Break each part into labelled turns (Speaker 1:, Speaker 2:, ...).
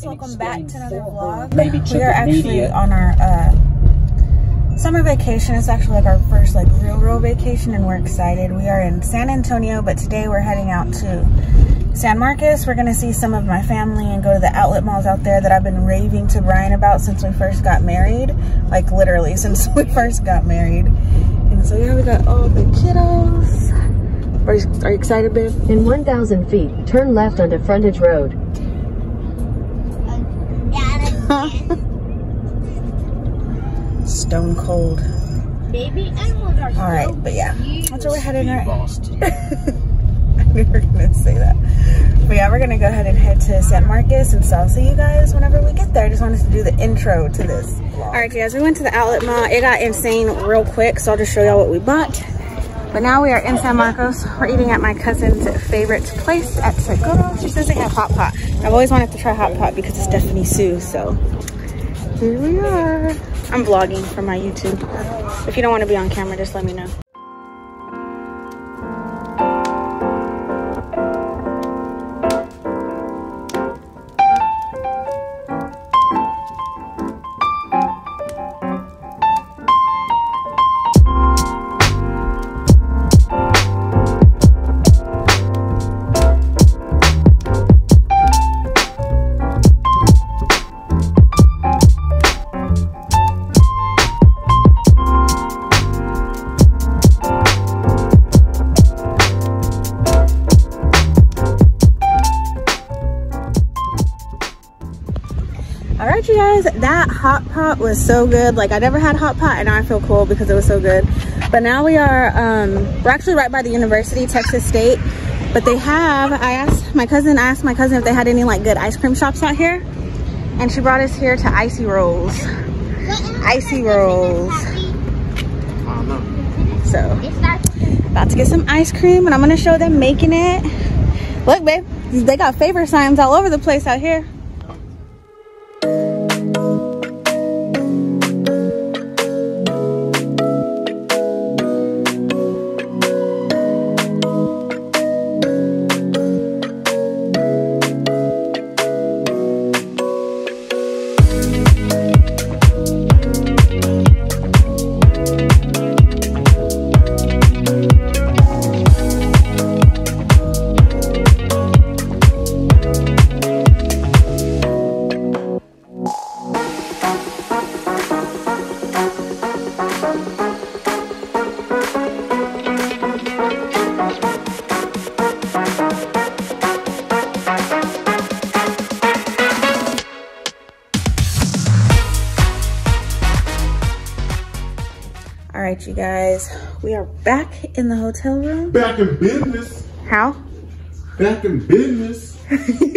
Speaker 1: guys, welcome back to another vlog. We are actually on our uh, summer vacation. It's actually like our first like real, real vacation and we're excited. We are in San Antonio, but today we're heading out to San Marcos. We're gonna see some of my family and go to the outlet malls out there that I've been raving to Brian about since we first got married. Like literally since we first got married. And so yeah, we got all the kiddos. Are you, are you excited, babe?
Speaker 2: In 1,000 feet, turn left onto Frontage Road.
Speaker 1: Stone cold.
Speaker 3: Baby animals are
Speaker 1: All right,
Speaker 3: so
Speaker 1: but yeah,
Speaker 3: cute.
Speaker 1: that's where we're heading right. I knew were gonna say that. But yeah, we're gonna go ahead and head to San Marcos, and so I'll see you guys whenever we get there. I just wanted to do the intro to this. Vlog. All right, guys, we went to the outlet mall. It got insane real quick, so I'll just show y'all what we bought. But now we are in San Marcos. We're eating at my cousin's favorite place at Seguro. She says they have hot pot. I've always wanted to try hot pot because it's Stephanie Soo, so here we are. I'm vlogging for my YouTube. If you don't want to be on camera, just let me know. Was so good. Like I never had hot pot and I feel cool because it was so good. But now we are, um, we're actually right by the university, Texas State. But they have, I asked, my cousin asked my cousin if they had any like good ice cream shops out here. And she brought us here to Icy Rolls. Icy Rolls. So, about to get some ice cream and I'm gonna show them making it. Look, babe, they got favor signs all over the place out here. You guys, we are back in the hotel room.
Speaker 4: Back in business.
Speaker 1: How?
Speaker 4: Back in business.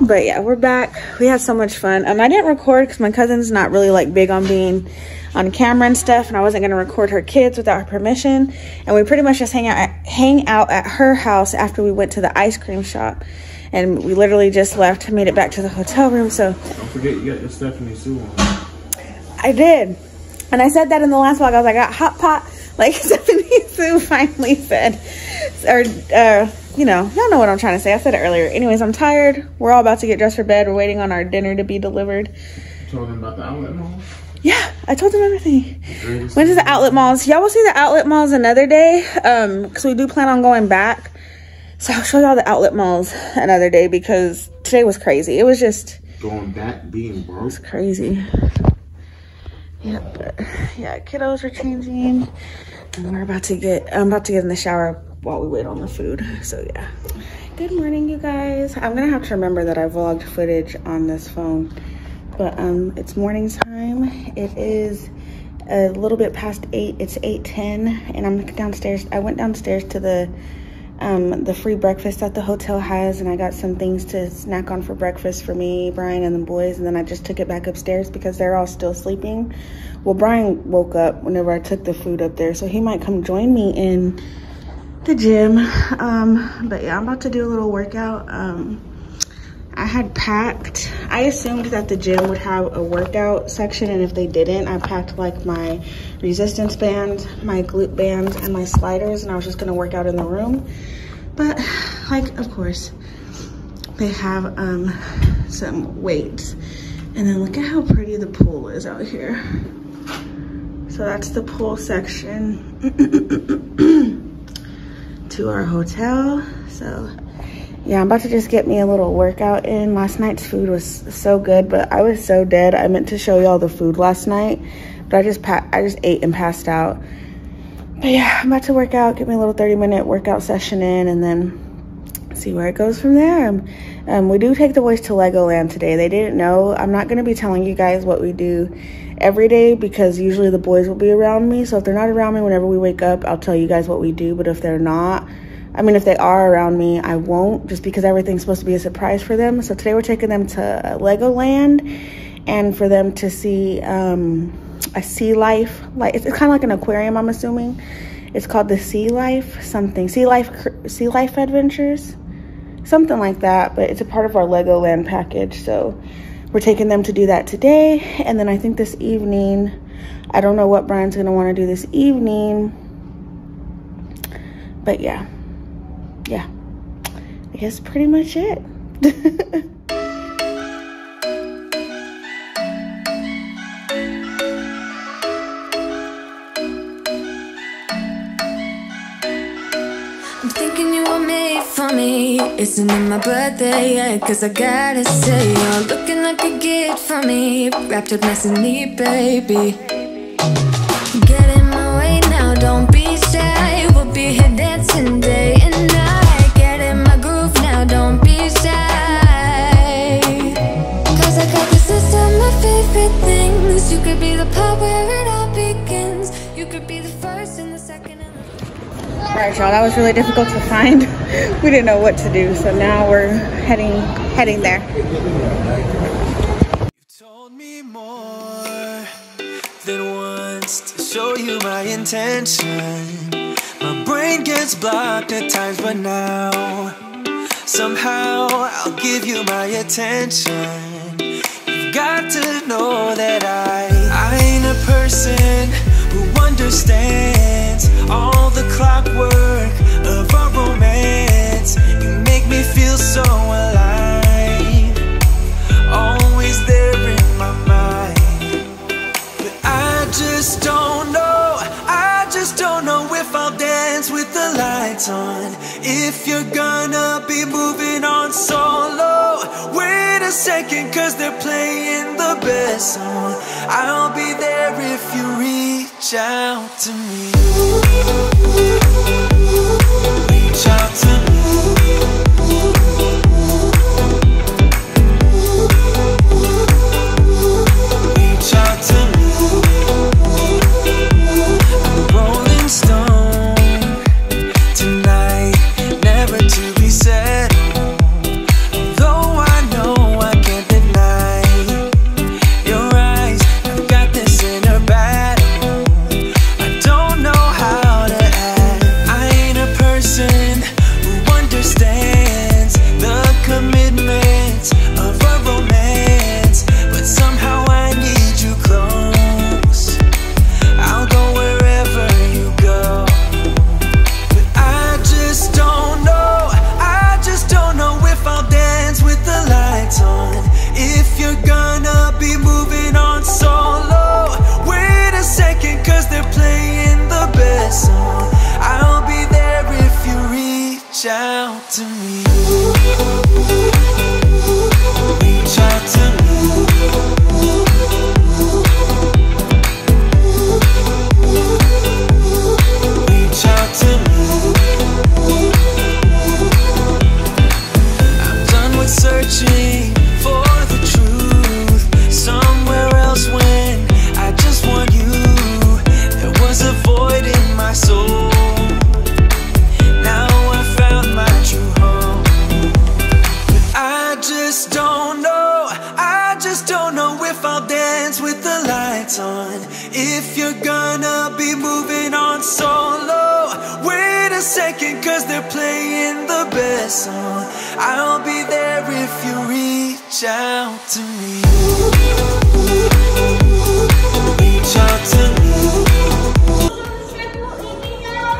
Speaker 1: But yeah, we're back. We had so much fun. Um, I didn't record because my cousin's not really like big on being on camera and stuff, and I wasn't gonna record her kids without her permission. And we pretty much just hang out at, hang out at her house after we went to the ice cream shop, and we literally just left, made it back to the hotel room. So
Speaker 4: Don't forget you got your Stephanie Soo on.
Speaker 1: I did. And I said that in the last vlog. I was like, I got hot pot. Like Stephanie Soo finally said. Or, uh, you know, y'all know what I'm trying to say. I said it earlier. Anyways, I'm tired. We're all about to get dressed for bed. We're waiting on our dinner to be delivered.
Speaker 4: Told them about the outlet mall.
Speaker 1: Yeah, I told them everything. Went to the outlet malls. Y'all will see the outlet malls another day. Um, because we do plan on going back. So I'll show y'all the outlet malls another day because today was crazy. It was just
Speaker 4: Going back, being broke.
Speaker 1: crazy. Yeah, but yeah, kiddos are changing, and we're about to get. I'm about to get in the shower while we wait on the food. So yeah. Good morning, you guys. I'm gonna have to remember that I vlogged footage on this phone, but um, it's morning time. It is a little bit past eight. It's eight ten, and I'm downstairs. I went downstairs to the um, the free breakfast that the hotel has, and I got some things to snack on for breakfast for me, Brian, and the boys. And then I just took it back upstairs because they're all still sleeping. Well, Brian woke up whenever I took the food up there, so he might come join me in the gym. Um, but yeah, I'm about to do a little workout. Um, I had packed, I assumed that the gym would have a workout section, and if they didn't, I packed like my resistance bands, my glute bands, and my sliders, and I was just gonna work out in the room. But like, of course, they have um, some weights. And then look at how pretty the pool is out here. So that's the pool section to our hotel. So yeah, I'm about to just get me a little workout in. Last night's food was so good, but I was so dead. I meant to show y'all the food last night, but I just I just ate and passed out. But yeah, I'm about to work out, get me a little 30 minute workout session in, and then see where it goes from there. Um, um, we do take the boys to Legoland today. They didn't know. I'm not going to be telling you guys what we do every day because usually the boys will be around me. So if they're not around me whenever we wake up, I'll tell you guys what we do. But if they're not, I mean, if they are around me, I won't just because everything's supposed to be a surprise for them. So today we're taking them to Legoland and for them to see um, a sea life. Like it's, it's kind of like an aquarium, I'm assuming. It's called the Sea Life something. Sea Life Sea Life Adventures something like that, but it's a part of our Legoland package. So we're taking them to do that today. And then I think this evening, I don't know what Brian's gonna wanna do this evening, but yeah, yeah, I guess pretty much it.
Speaker 5: for me Isn't it my birthday yet? Cause I gotta say You're looking like a gift for me Wrapped up nice and neat, baby all
Speaker 1: right, y'all, that was really difficult to find. we didn't know what to do, so now we're heading heading there.
Speaker 6: You told me more than once to show you my intention. My brain gets blocked at times, but now somehow I'll give you my attention. You've got to know that I I ain't a person who understands all the clockwork of our romance. You make me feel so alive, always there in my mind. But I just don't know, I just don't know if I'll dance with the lights on. If you're gonna be moving on solo, a second, cause they're playing the best song. I'll be there if you reach out to me.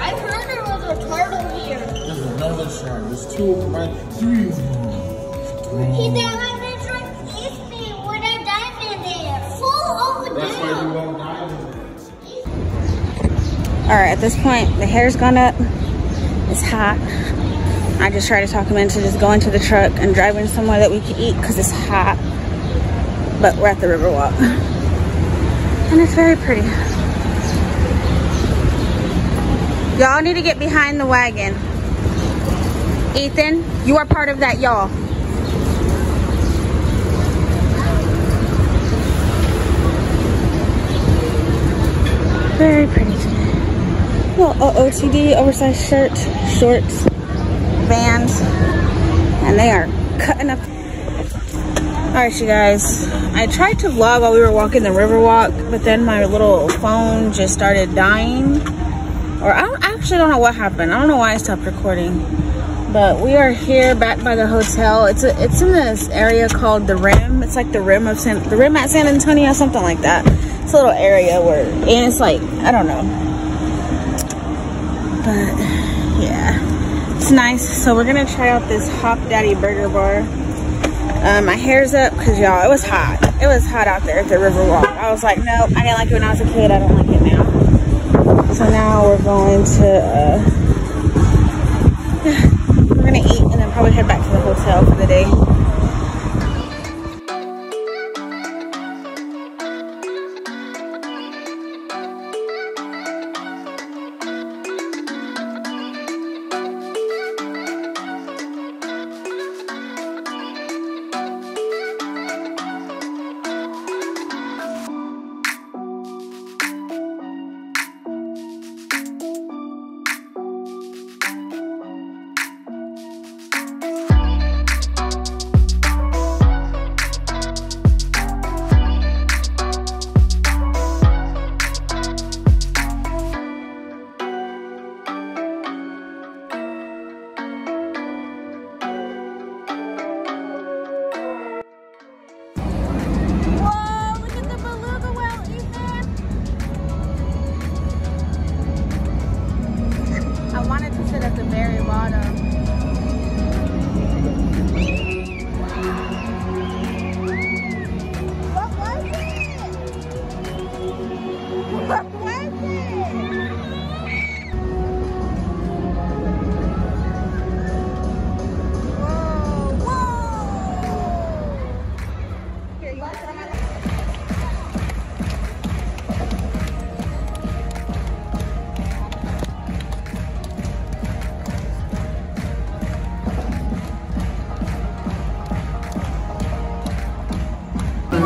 Speaker 6: I heard there was a turtle here. There's another shark. There's two of three. He said my mentor kissed me with a diamond in it. Full open. That's why you
Speaker 3: won't
Speaker 1: All right, at this point, the hair's gone up. It's hot. I just try to talk him into just going to the truck and driving somewhere that we can eat because it's hot. But we're at the Riverwalk. And it's very pretty. Y'all need to get behind the wagon. Ethan, you are part of that, y'all. Very pretty today. Well, OOTD, oversized shirt, shorts, and they are cutting up. All right, you guys. I tried to vlog while we were walking the Riverwalk, but then my little phone just started dying. Or I, I actually don't know what happened. I don't know why I stopped recording. But we are here back by the hotel. It's a, it's in this area called the Rim. It's like the Rim of San, the Rim at San Antonio, something like that. It's a little area where, and it's like I don't know. But yeah, it's nice. So we're gonna try out this Hop Daddy Burger Bar. Um, my hair's up because y'all, it was hot. It was hot out there at the Riverwalk. I was like, nope, I didn't like it when I was a kid. I don't like it now. So now we're going to. Uh, we're gonna eat and then probably head back to the hotel for the day.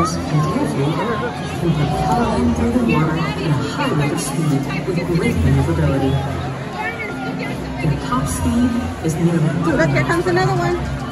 Speaker 7: Those and carefully can falling through the water at a high rate of speed with great maneuverability. Their top speed is nearly
Speaker 1: Look, here comes another one.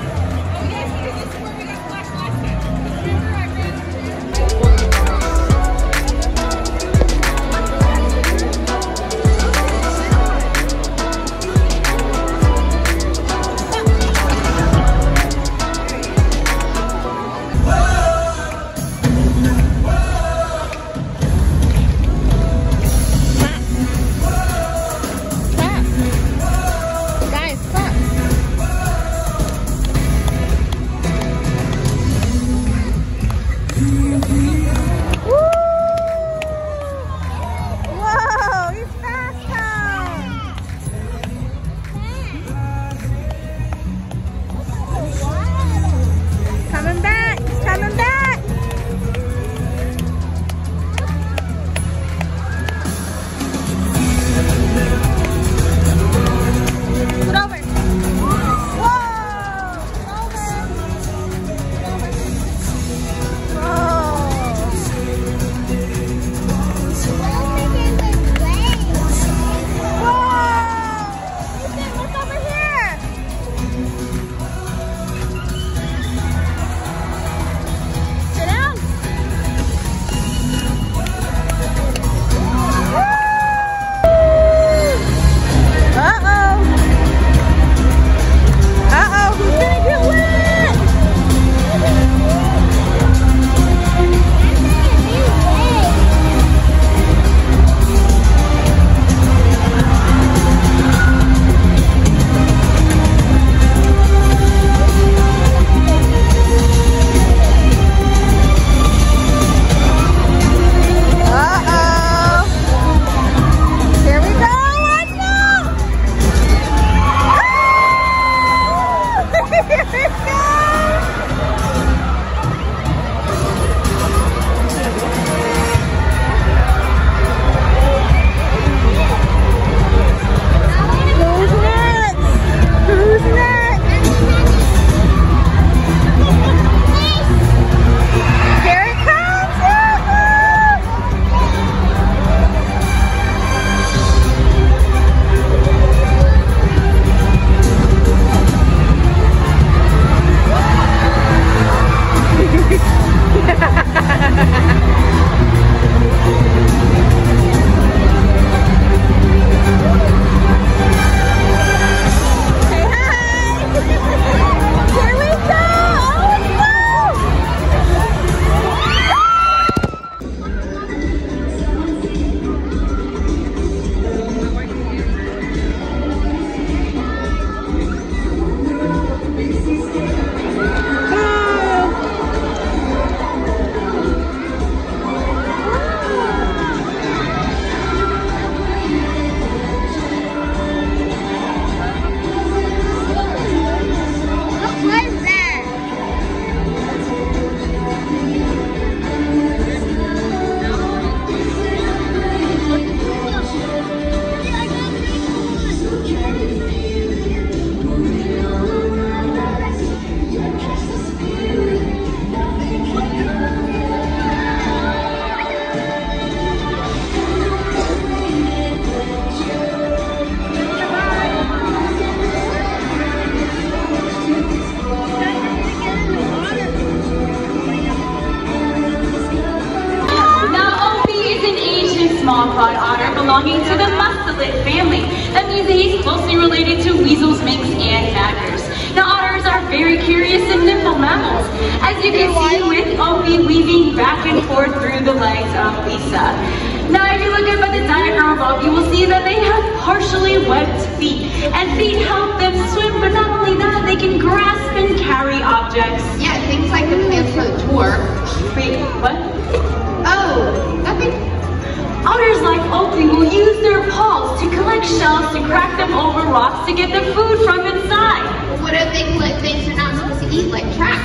Speaker 8: To shells to crack them over rocks to get the food from inside.
Speaker 9: What if they collect things they're not supposed to eat, like trash?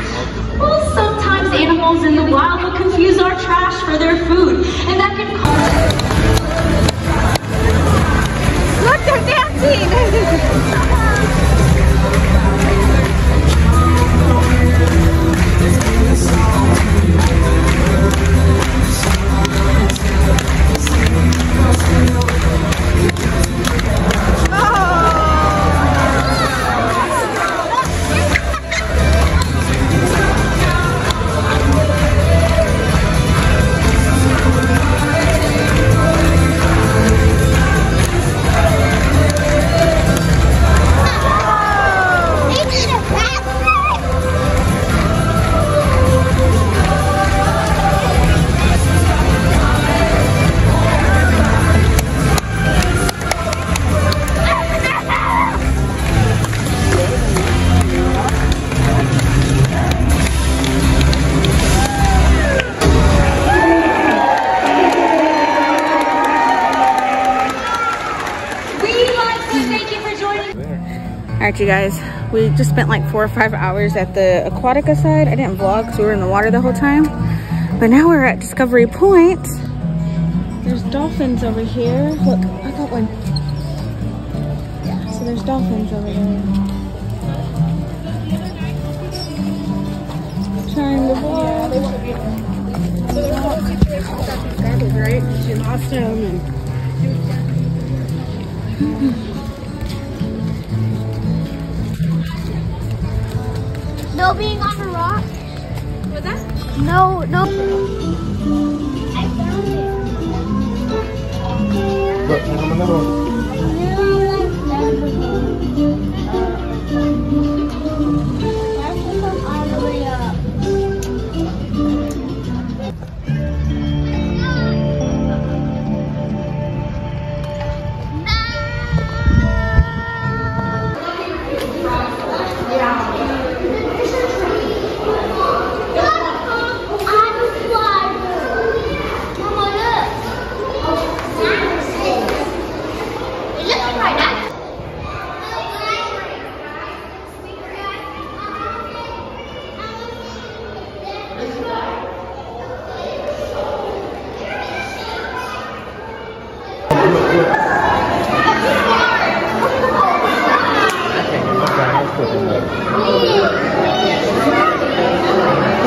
Speaker 8: Well, sometimes animals in the wild will confuse our trash for their food, and that can cause...
Speaker 1: Look, they're dancing.
Speaker 8: We'd
Speaker 1: All right, you guys. We just spent like four or five hours at the Aquatica side. I didn't vlog because we were in the water the whole time. But now we're at Discovery Point. There's dolphins over here. Look, I got one. Yeah, so there's dolphins over there. Trying to vlog.
Speaker 10: garbage, right? She lost him and
Speaker 9: No being on the rock. What's that? No, no. I found it.
Speaker 3: Look, there's another one.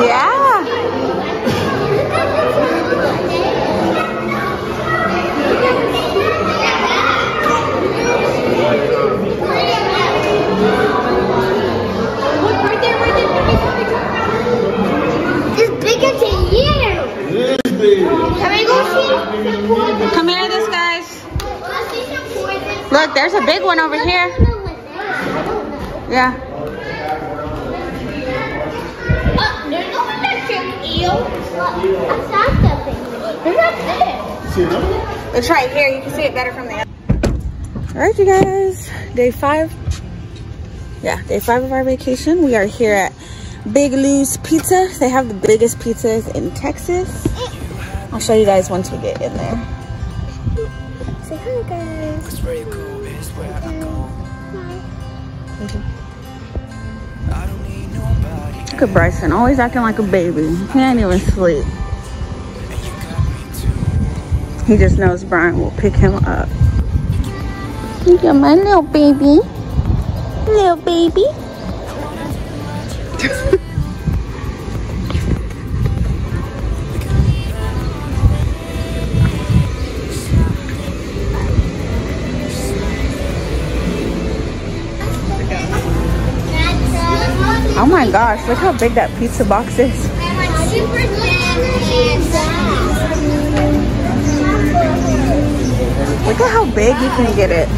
Speaker 1: Yeah, come here, this guys.
Speaker 9: Let's see some poison.
Speaker 1: Look, there's a big one over here. Yeah.
Speaker 9: Uh, there's no electric eel. What's that thing? They're not there.
Speaker 3: See another one?
Speaker 1: It's right here. You can see it better from the other. All right, you guys. Day five. Yeah, day five of our vacation. We are here at Big Lou's Pizza. They have the biggest pizzas in Texas. I'll show you guys once we get in there. Say hi, guys.
Speaker 6: Where you go is where I go. I don't need nobody.
Speaker 1: Look at Bryson, always acting like a baby. He ain't even sleep. He just knows Brian will pick him up. At my little baby. Little baby. my gosh, look how big that pizza box is. Look at how big you can get it.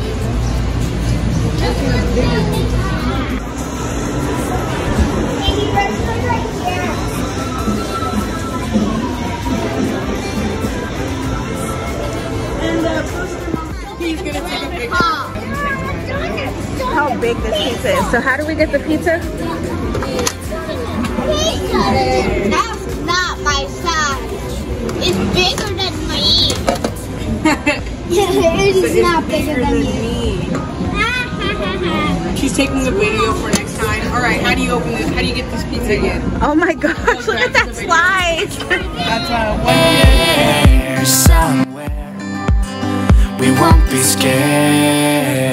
Speaker 1: How big this pizza is. So how do we get the pizza?
Speaker 3: That's not my size. It's bigger than me. it is not bigger than me.
Speaker 11: She's taking a video for next time. All right, how do you open this? How do you get this pizza again?
Speaker 1: Oh my gosh, look at that slide.
Speaker 11: That's uh, one.
Speaker 6: Somewhere we won't be scared